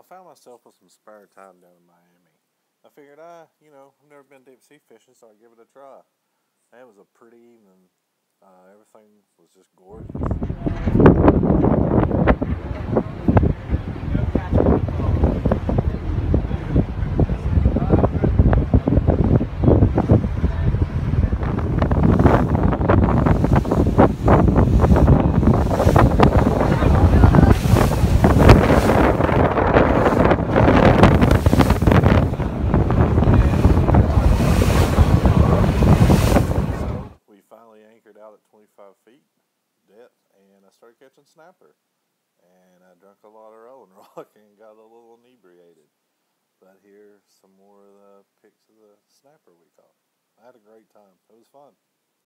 I found myself with some spare time down in Miami. I figured, ah, you know, I've never been deep sea fishing, so I'd give it a try. And it was a pretty evening. Uh, everything was just gorgeous. So we finally anchored out at 25 feet depth, and I started catching snapper. And I drank a lot of Rolling Rock and got a little inebriated. But here's some more of the pics of the snapper we caught. I had a great time. It was fun.